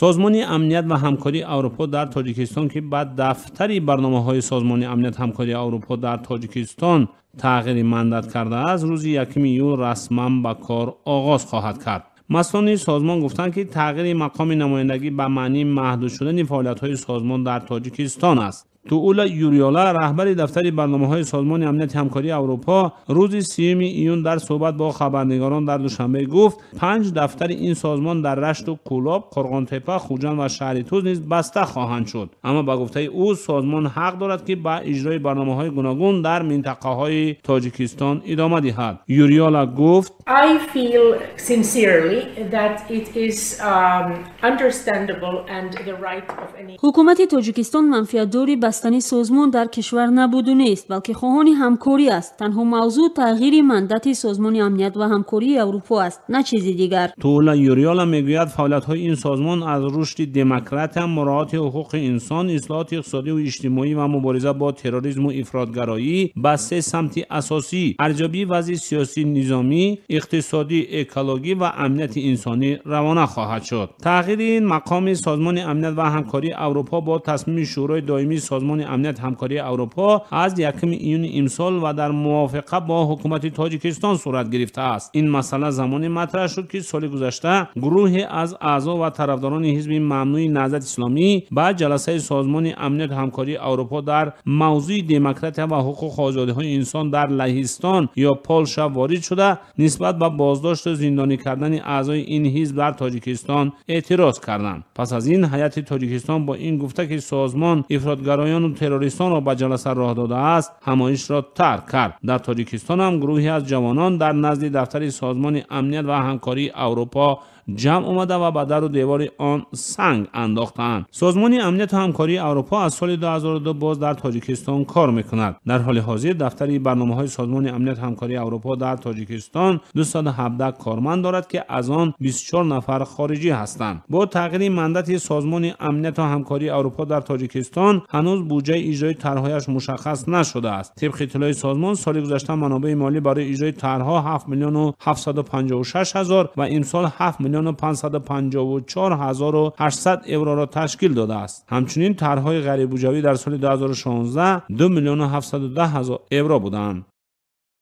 سازمان امنیت و همکاری اروپا در تاجیکستان که بعد دفتری برنامه های سازمان امنیت همکاری اروپا در تاجیکستان تغییر مندت کرده است روز یکم یول رسما به کار آغاز خواهد کرد. مسئولان سازمان گفتند که تغییر مقام نمایندگی به معنی محدود شدن فعالیت های سازمان در تاجیکستان است. تو دوولا یوریولا رهبر دفتر برنامه های سازمان امنیت همکاری اروپا روز سیمی ایون در صحبت با خبرنگاران در دوشنبه گفت پنج دفتر این سازمان در رشت و کلاب قرغانتپه خوجان و شهر توز نیز بسته خواهند شد. اما با گفته او سازمان حق دارد که به اجرای برنامه های گوناگون در منطقه های تاجیکستان ادامه دهد. یوریولا گفت I feel sincerely that it is um, understandable and the right of any حکومت تاجیکستان منفعتدوری به استانی سازمان در کشور نبود و نیست بلکه خواهان همکاری است. تنها موضوع تغییر مندت سازمان امنیت و همکاری اروپا است نه چیز دیگر. تولا یوریالا می‌گوید فعالیت های این سازمان از رشد دموکرات مراعات حقوق انسان اصلاحات اقتصادی و اجتماعی و مبارزه با تروریسم و افرادگرایی به سه سمت اساسی ارجابی وضع سیاسی نظامی اقتصادی اکولوژی و امنیت انسانی روانه خواهد شد. تغییر این مقام سازمان امنیت و همکاری اروپا با تصمیم شورای دائمی سازمان سازمان امنیت همکاری اروپا از یکم ایون امسال و در موافقه با حکومت تاجیکستان صورت گرفته است. این مسئله زمانی مطرح شد که سال گذشته گروهی از اعضا و طرفداران حزب ممنوع نهضت اسلامی بعد جلسه سازمان امنیت همکاری اروپا در موضوع دموکراسی و حقوق آزادی های انسان در لهستان یا پولشا وارد شده نسبت به بازداشت و زندانی کردن اعضای این حزب در تاجیکستان اعتراض کردند. پس از این هیئت تاجیکستان با این گفته که سازمان افرادگرای جنایان و تروریستان را به جلسه راه داده است همایش را ترک کرد. در تاجیکستان هم گروهی از جوانان در نزد دفتر سازمان امنیت و همکاری اروپا جمع اومده و به در و دیوار آن سنگ انداختند. سازمان امنیت و همکاری اروپا از سال 2002 باز در تاجیکستان کار می‌کند. در حال حاضر دفتری برنامه های سازمان امنیت همکاری اروپا در تاجیکستان 217 کارمند دارد که از آن 24 نفر خارجی هستند. با تغییر مندت سازمان امنیت و همکاری اروپا در تاجیکستان هنوز بودجه اجرای طرحهایش مشخص نشده است. طبق اطلاع سازمان سال گذشته منابع مالی برای اجرای طرحها 7 میلیون و 756 هزار و امسال 7 میلیون میلیون 554800 یورو را تشکیل داده است. همچنین طرحهای غیر در سال 2016 دو میلیون 710 هزار اورو بودند.